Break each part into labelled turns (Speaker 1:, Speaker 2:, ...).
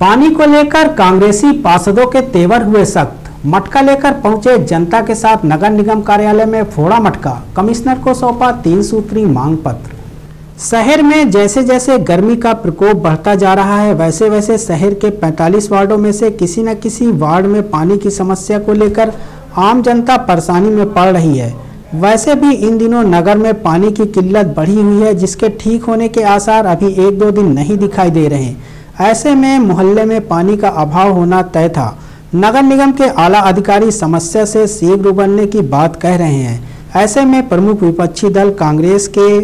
Speaker 1: पानी को लेकर कांग्रेसी पार्षदों के तेवर हुए सख्त। मटका लेकर पहुँचे जनता के साथ नगर निगम कार्यालय में फोड़ा मटका। कमिश्नर को सौंपा तीन सूत्री मांग पत्र। शहर में जैसे जैसे गर्मी का प्रकोप बढ़ता जा रहा है वैसे वैसे शहर के 45 वार्डों में से किसी न किसी वार्ड में पानी की समस्या को लेकर आम जनता परेशानी में पड़ रही है। वैसे भी इन दिनों नगर में पानी की किल्लत बढ़ी हुई है, जिसके ठीक होने के आसार अभी एक दो दिन नहीं दिखाई दे रहे हैं। ऐसे में मोहल्ले में पानी का अभाव होना तय था। नगर निगम के आला अधिकारी समस्या से शीघ्र उबरने की बात कह रहे हैं। ऐसे में प्रमुख विपक्षी दल कांग्रेस के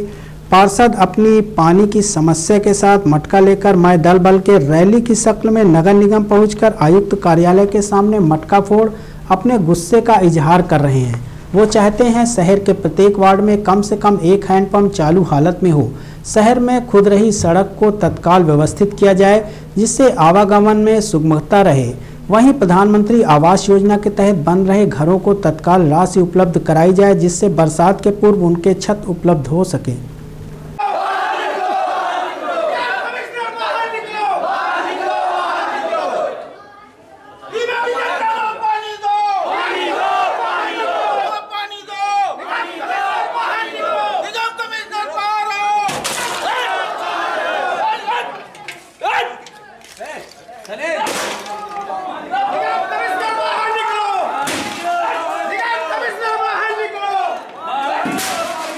Speaker 1: पार्षद अपनी पानी की समस्या के साथ मटका लेकर मैं दल बल के रैली की शक्ल में नगर निगम पहुंचकर आयुक्त कार्यालय के सामने मटका फोड़ अपने गुस्से का इजहार कर रहे हैं। वो चाहते हैं शहर के प्रत्येक वार्ड में कम से कम एक हैंडपंप चालू हालत में हो। शहर में खुद रही सड़क को तत्काल व्यवस्थित किया जाए, जिससे आवागमन में सुगमता रहे। वहीं प्रधानमंत्री आवास योजना के तहत बन रहे घरों को तत्काल राशि उपलब्ध कराई जाए, जिससे बरसात के पूर्व उनके छत उपलब्ध हो सके
Speaker 2: पानी दो पानी दो पानी दो पानी दो पानी दो निज़ाम कमिश्नर बाहर आओ निज़ाम कमिश्नर बाहर निकलो निज़ाम कमिश्नर बाहर निकलो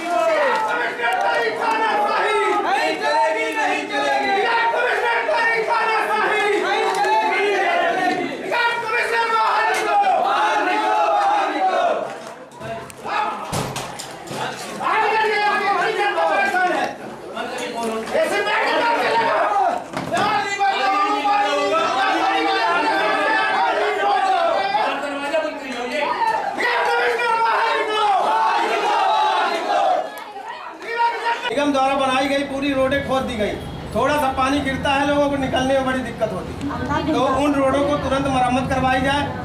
Speaker 2: निज़ाम कमिश्नर तारी खाना सही नहीं चलेगी नहीं चलेगी निज़ाम कमिश्नर तारी खाना सही नहीं चलेगी निज़ाम कमिश्नर बाहर निकलो बाहर निकलो बाहर निकलो आगे आगे आगे भाई जनता परेशान है ऐसे बैठ के लगा यार नहीं बात पानी दरवाज़ा बंद करियो ये कमिश्नर बाहर निकलो
Speaker 3: निगम द्वारा बनाई गई पूरी रोडें खोद दी गई। थोड़ा सा पानी गिरता है, लोगों को निकलने में बड़ी दिक्कत होती। तो उन रोडों को तुरंत मरम्मत करवाई जाए।